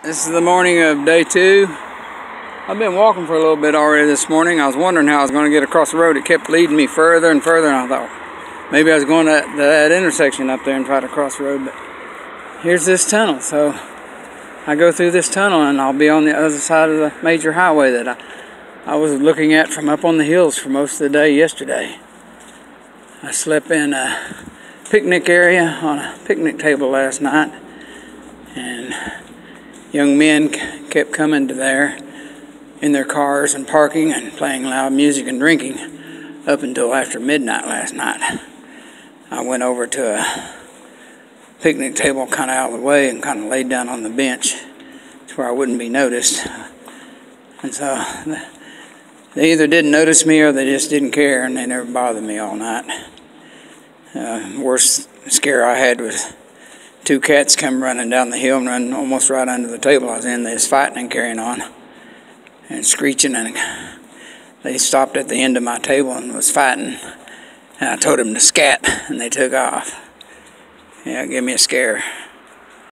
This is the morning of day two. I've been walking for a little bit already this morning. I was wondering how I was going to get across the road. It kept leading me further and further, and I thought maybe I was going to that, intersection up there and try to cross the road. But here's this tunnel, so I go through this tunnel and I'll be on the other side of the major highway that I, I was looking at from up on the hills for most of the day yesterday. I slept in a picnic area on a picnic table last night, and young men kept coming to there in their cars and parking and playing loud music and drinking up until after midnight last night. I went over to a picnic table kind of out of the way and kind of laid down on the bench to where I wouldn't be noticed. And so they either didn't notice me or they just didn't care and they never bothered me all night. Uh, worst scare I had was two cats come running down the hill and run almost right under the table I was in. They was fighting and carrying on and screeching and they stopped at the end of my table and was fighting. And I told them to scat and they took off. Yeah, give me a scare.